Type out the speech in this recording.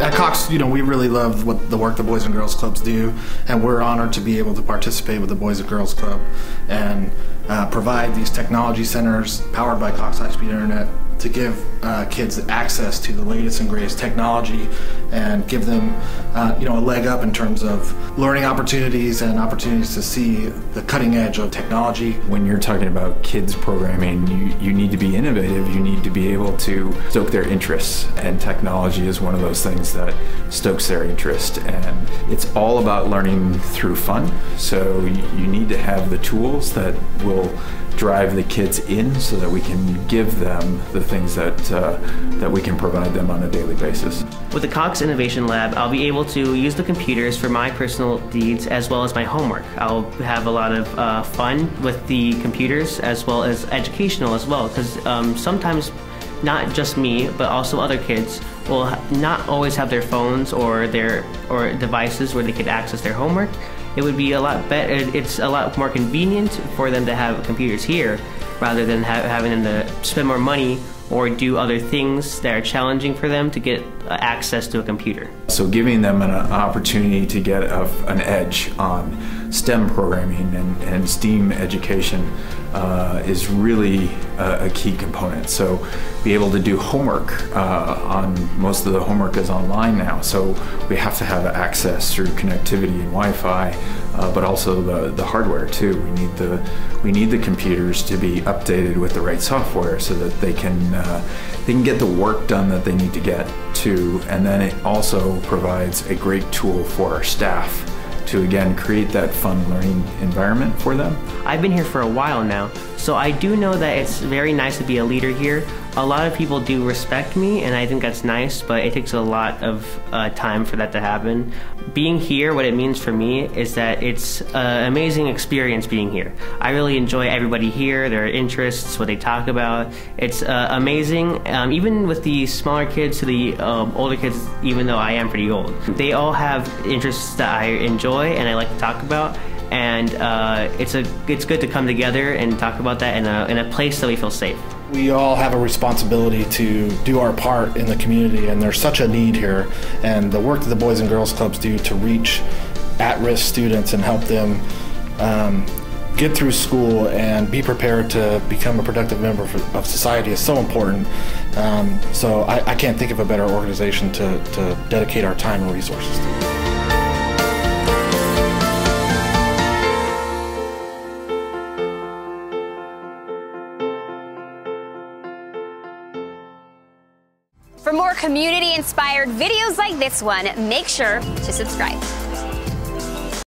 At Cox, you know, we really love what the work the Boys and Girls Clubs do, and we're honored to be able to participate with the Boys and Girls Club. And uh, provide these technology centers powered by Cox High Speed Internet to give uh, kids access to the latest and greatest technology and give them uh, you know a leg up in terms of learning opportunities and opportunities to see the cutting edge of technology. When you're talking about kids programming, you, you need to be innovative. You need to be able to stoke their interests and technology is one of those things that stokes their interest and it's all about learning through fun. So you need to have the tools that will drive the kids in so that we can give them the things that, uh, that we can provide them on a daily basis. With the Cox Innovation Lab, I'll be able to use the computers for my personal needs as well as my homework. I'll have a lot of uh, fun with the computers as well as educational as well because um, sometimes not just me, but also other kids will not always have their phones or their or devices where they could access their homework it would be a lot better. It's a lot more convenient for them to have computers here rather than ha having them to spend more money or do other things that are challenging for them to get uh, access to a computer. So giving them an opportunity to get a, an edge on STEM programming and, and STEAM education uh, is really a, a, key component. So be able to do homework uh, on most of the homework is online now. So we have to have access through connectivity and Wi-Fi, uh, but also the, the hardware too. We need the we need the computers to be updated with the right software so that they can uh, they can get the work done that they need to get to, and then it also provides a great tool for our staff to again create that fun learning environment for them. I've been here for a while now, so I do know that it's very nice to be a leader here. A lot of people do respect me, and I think that's nice, but it takes a lot of uh, time for that to happen. Being here, what it means for me is that it's an amazing experience being here. I really enjoy everybody here, their interests, what they talk about. It's uh, amazing, um, even with the smaller kids to the um, older kids, even though I am pretty old. They all have interests that I enjoy and I like to talk about and uh, it's a it's good to come together and talk about that in a in a place that we feel safe. We all have a responsibility to do our part in the community, and there's such a need here. And the work that the Boys and Girls Clubs do to reach at-risk students and help them um, get through school and be prepared to become a productive member of society is so important. Um, so I, I, can't think of a better organization to, to dedicate our time and resources to. For more community-inspired videos like this one, make sure to subscribe.